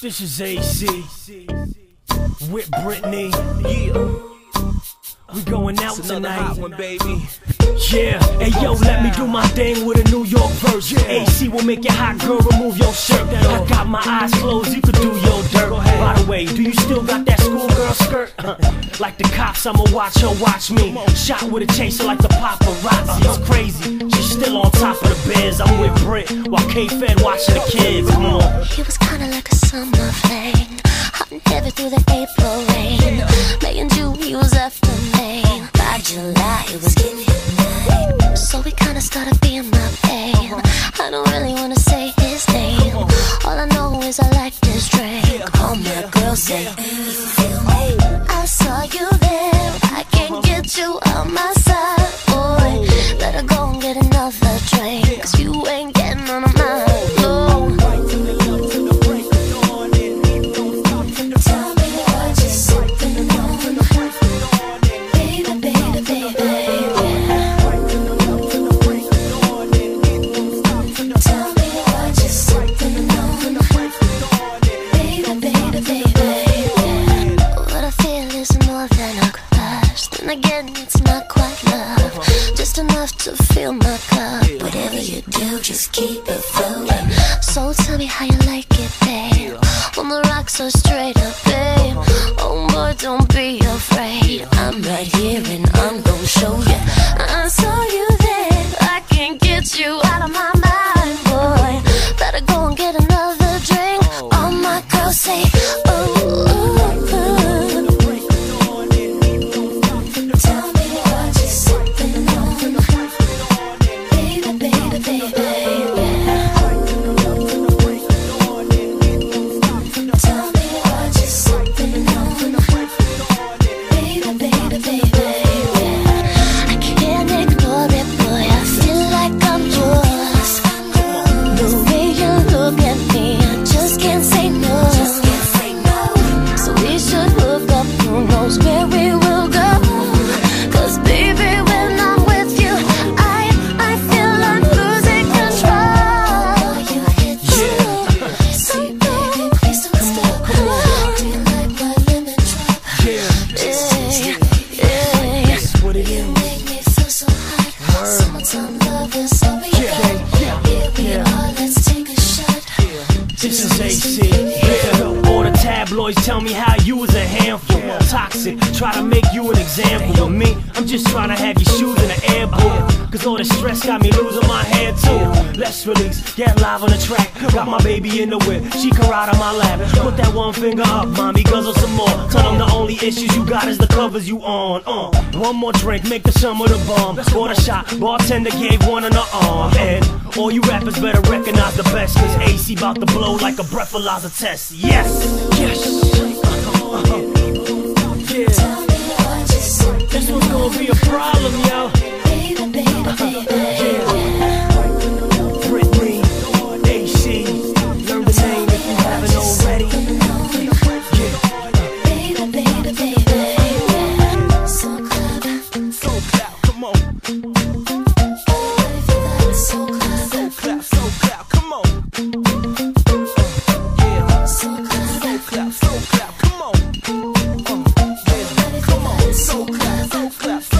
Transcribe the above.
This is AC with Britney. Yeah. We going out It's another hot tonight. one, baby. Yeah. Hey yo, let me do my thing with a New York verse. AC will make it hot, girl. Remove your shirt. I got my eyes closed. You could do your dirt. By the way, do you still got that skirt? Uh, like the cops, I'ma watch her watch me. Shot with a chaser like the paparazzi. It's crazy. She's still on top of the beds. I'm with Brit while K Fed watching the kids. Come on. It was kinda like a summer flame Hot and heavy through the April rain May and June he was after me By July it was getting night So we kinda started being my babe I don't really wanna say his name All I know is I like this drink All my girls say I saw you there. I can't get you on my side Boy, better go and get another drink Then again, it's not quite love. Just enough to fill my cup. Whatever you do, just keep it flowing. So tell me how you like it, babe. When the rocks are straight up, babe. Oh boy, don't be afraid. I'm right here and I'm gonna show you hot Summertime love is all we got Here we are, let's take a shot This is AC. Yeah. All the tabloids tell me how you was a handful. Toxic, try to make you an example. With me, I'm just trying to have your shoes in the air, boo. Cause all the stress got me losing my head too. Let's release, get live on the track. Got my baby in the whip, she can ride on my lap. Put that one finger up, mommy, guzzle some more. Tell them the only issues you got is the covers you on. Uh, one more drink, make the summer the bomb. Bought a shot, bartender gave one on the arm. And all you rappers better recognize the best. Cause AC about to blow like a breathalyzer test. Yes, yes. Uh-huh. Yeah, clap, so clap, come on. Uh, yeah, come on, so clap, so clap.